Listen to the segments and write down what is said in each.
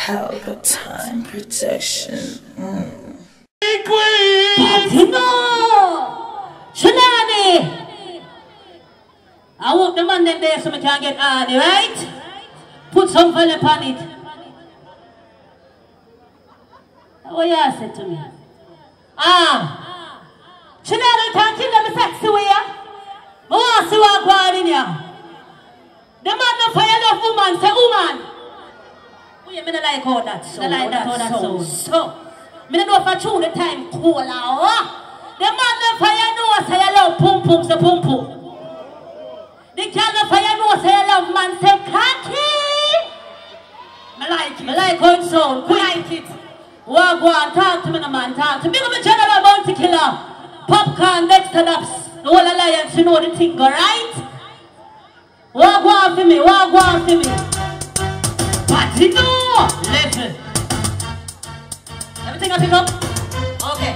Palpatine protection. Mm. Shalani! I want the man there so we can get Annie, right? Put some fella upon it. What you said to me? Ah! Like all that like that, that so. So, me not know if I true the time cool out. The man no fire know say I love pum pum, say pum pum. The girl no fire know say I love man, say cocky. Me like it. Me like how it sound. Me like it. Walk on, talk to me, man, talk to me. Big up a general bounty killer. Popcorn, Dexta Daps. The whole alliance, you know the thing, right? Walk on for me, walk on for me. Party Listen. Everything I pick up? Okay.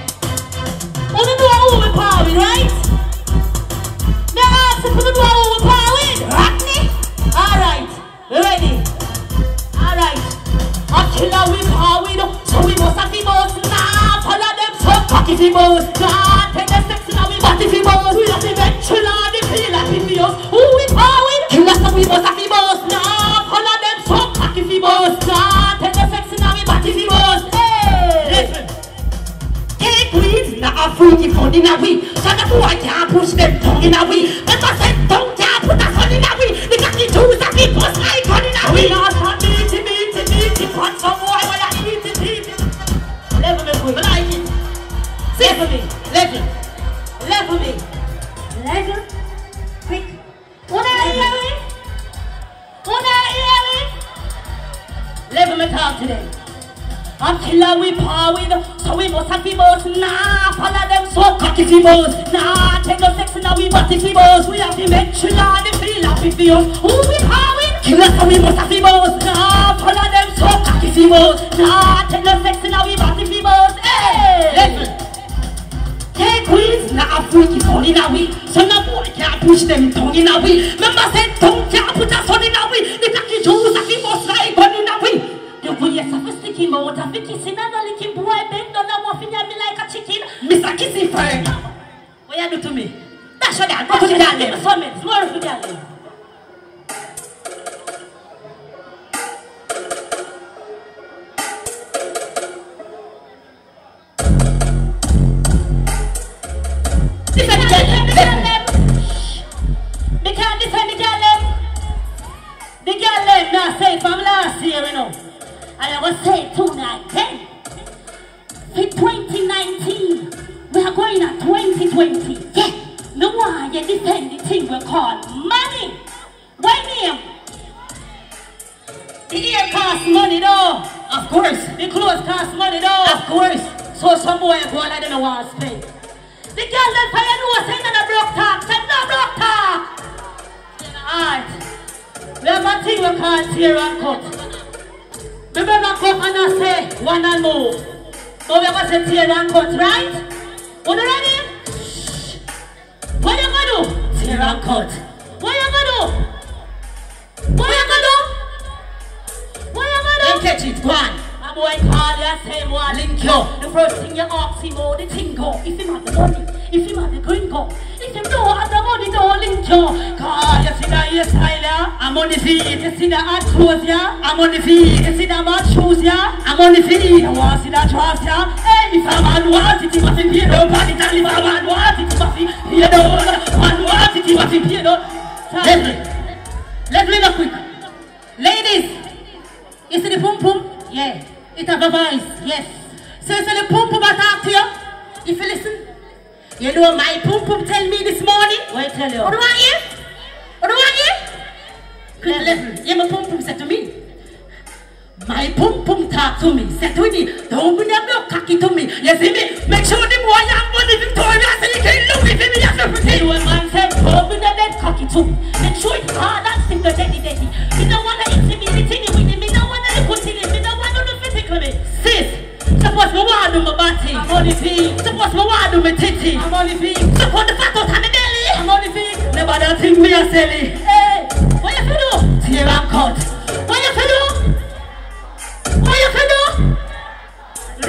Wanna know how we power, right? Now if you know how we power, Rockney? Alright, ready? Alright. Until we power, so we must have the most. Nah, follow them, so cocky the most. Nah, take the steps now we body the most. We have cocky. Nah, take no sex now we body the most. We have the mental and the feel of the feels. Who we power with? Killers so we must have the most. Nah, follow them so cocky the most. Nah, take no sex now we body the most. Hey, listen. Hey queens, now a freaky phone in a we. So no boy can't push them tongue in a we. Remember said tongue can't put a son in a we. The cocky Jews are the most like gun in a we. The way you sophisticated mouth of the kissing and the licking boy bend down and waffing me like a chicken. Mr. Kissy friend. you to me. That's what they are. That's what they are. That's what they are. The ear costs money though. Of course. The clothes cost money though. Of course. So some boy go and I don't know what to pay. The girl that fire know say no broke talk. Say no broke talk. Alright. We have a thing we call tear and cut. Remember come and I say one and move. But we have to tear and cut, right? Are you ready? Shh. What you gonna do? Tear and cut. What you gonna do? What catch it, go on. A boy call you, say one link you. The first thing you ask him, how the thing go. If him have the money, if him have the green go. If him don't have the money, don't link you. Call you, see that hairstyle, yeah? I'm on the feet. You see that hot clothes, yeah? I'm on the feet. You see that mad shoes, yeah? I'm on the feet. You want to see that dress, yeah? Hey, if a man want it, he must be paid up. And if a man want it, he must be paid up. Man want it, he must be paid up. Leslie, Leslie, look quick. You see the pum pum? Yeah. It have a voice, yes. So you see the pum pum I talk to you? If you listen. You know my pum pum tell me this morning. What tell you? What do I hear? What do I hear? Quick, listen. Yeah, my pum pum said to me. My pum pum talk to me. Said to me, don't bring them no cocky to me. You see me? Make sure the boy young money Victoria so you can look if me as a pretty. You man said, don't bring them that cocky to me. Make sure it's hard do me titty. I'm only big. So what the fuck out of belly? I'm only big. Never that thing we are selling. Hey, what you feel do? I'm caught. What you feel do? What you feel do?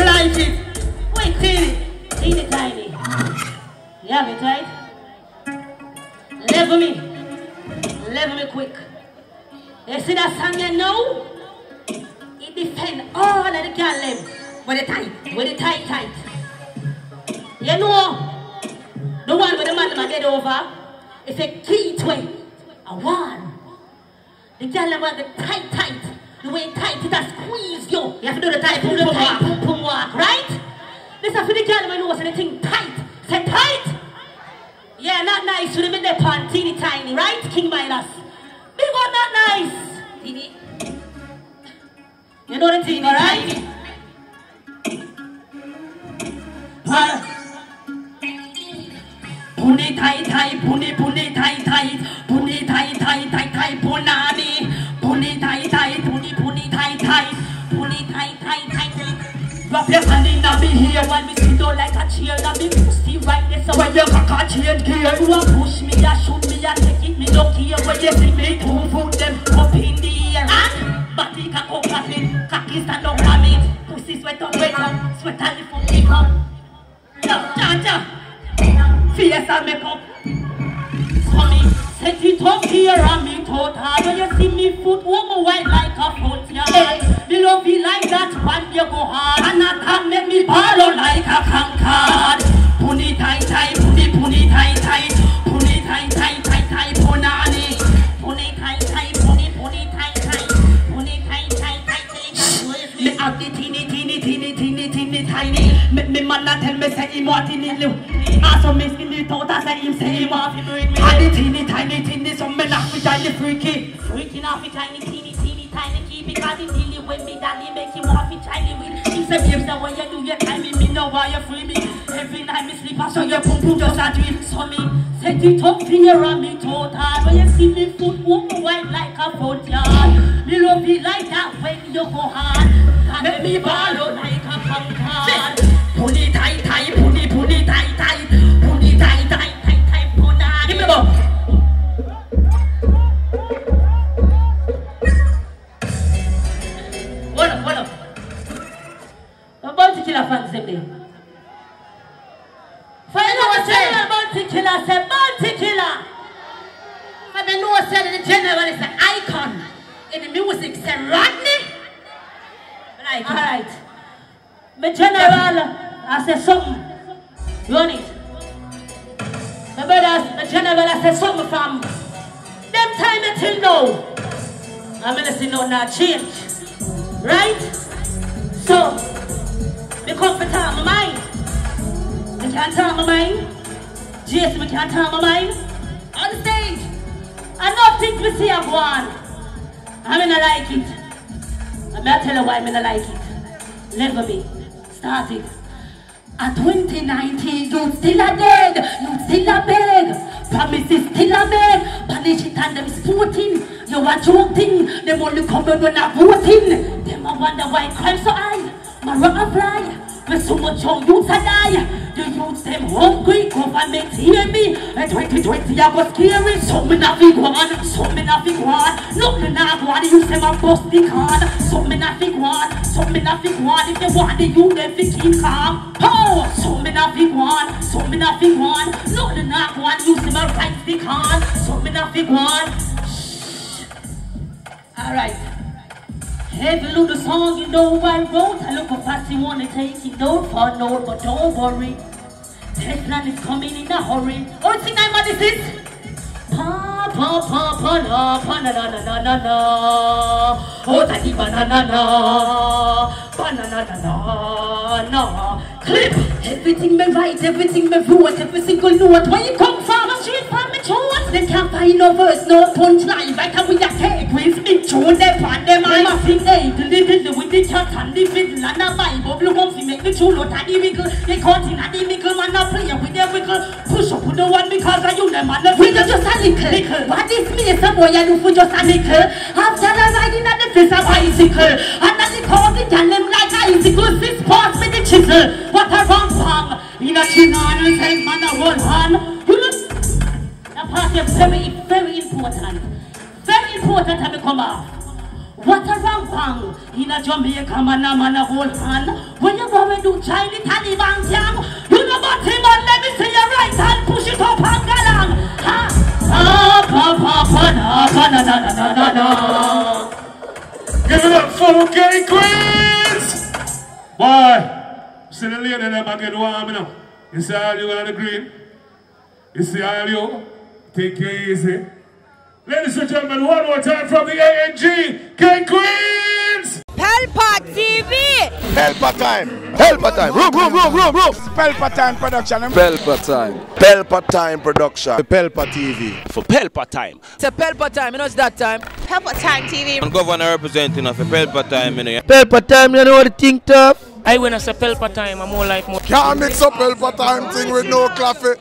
Like it. Wait till it. Eat it tiny. You have it right? Level me. Level me quick. You see that song you know? It defend all of the girl them. With the tight, with the tight, tight. You know, the one with the man them dead over, it's a key to it. A one. The girl them want the tight, tight. The way tight it has squeeze you. You have to do the tight, pum, pum, walk. Pum, pum, walk, right? Listen for the girl them what's anything tight. Say tight. Yeah, not nice with them in their pan, teeny tiny, right? King Midas. Big one, not nice. Teeny. You know the teeny, right? Pune Pune Thai Thai, Pune Thai Thai Thai Thai Punani, Pune Thai Thai, Pune Pune Thai Thai, Pune Thai Thai Thai Thai. Wrap your hand in me here while me sit down like a chair Now me pussy right there so when you cock a change gear. You a push me, a shoot me, a take it, me don't care. When you see me two foot them up in the air. And body cock up at it, cocky stand up it Pussy sweat up, me set it up here and me total When you see me foot over white like a foot yard Me love you like that when you go hard And I can make me ball out like a concord Puni tai tai, puni puni tai tai Puni tai tai tai tai Me the teeny teeny teeny teeny teeny tiny. Me me man a tell me say him want in it little Also me skin the thought I say him say him want to bring me And the teeny tiny teeny so me knock me tiny freaky. Freaking off it tiny teeny teeny tiny keep it cause it dealing with me daddy make him off it tiny with Him say babes the way you do your time me know why you free me Every night me sleep I saw your pum pum just a dream. Saw me set it up here and me total When you see me foot walk white like a front yard Me love it like that when you go hard And make me ball out like a concord Puni tai tai, puni puni tai tai I'm about to kill a fan same day. Find out what's saying about to kill a say bounty killer. I mean, no one the general is an icon in the music. Say Rodney. Like, Alright. My general, I say something. You want it? My brothers, my general, I say something from them time until now. I'm gonna see no not change. Right? So, me come for time my mind. Me can't tell my mind. Jason, me can't tell my mind. On the stage. I know things we see one. I'm gonna like it. I'm gonna tell you why I'm gonna like it. Never be. Start it. At 2019, you still a dead, you still a beg. Promises still a make, punish it and them sporting. You a joking, them only come when I'm voting. Them a wonder why crime so high, my rock fly. With so much young youths a die. The youths them hungry, government hear me. And 2020 I was scary, so me not on, so me not fi go on. Nothing not go on, the youths them a bust the card. So me go on, so me not fi go on. If you want the youth them fi keep calm. Oh, so me not fi go on, so me not fi go on. Nothing not go on, the youths them a right the card. So me on. Alright. Heavy little song, you know I wrote. I look for you wanna take it note for note, but don't worry. Tesla is coming in a hurry. Oh, it's nine what is this? Pa pa pa pa na pa na na na na na na. Oh, tati banana na banana na na na. Clip everything me right, everything me wrote, every single note. Where you come from? Street from me choice. They can't find no verse, no punchline. Like how we a take with me tune them on them. I'm a sing hey, the little with the cat and the fiddle and the Bible. Blue mums make the chulo taddy wiggle. They caught in a the nickel man a play with their wiggle. Push up with the one because I you them and the wiggle just a little. nickel. What is me? Some boy I do for just a nickel. After I riding at the face of bicycle. And then they call the tell them like icicle. Six pass with the chisel. What a wrong pang. In a chin on and say man a one hand. You know that part is very, very important. Important to come. What a wrong bang in a Jamaica man a man a hold hand. When you go and do Chinese Taliban jam, you know about him and let me see your right hand push it up and go along. Ha! Pa pa pa na pa na na na na na na. for King Queens! Boy, see the lady them I get warm now. You see all you on the green? You see all you? Take it easy. Ladies and gentlemen, one more time from the ANG, King Queens! Pelpa TV! Pelpa time. Pelpa time. Room, room, room, room, room. Pelpa time production. Pelpa time. Pelpa time production. Pelpa TV. For Pelpa time. It's a Pelpa time, you know it's that time. Pelpa Time TV. I'm governor representing of a Pelpa time, you know. Pelpa time, you know what the think tough? I when I say Pelpa time, I'm more like more. Can't mix up Pelpa time thing with no coffee.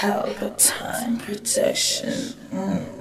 Palpatine protection. Mm.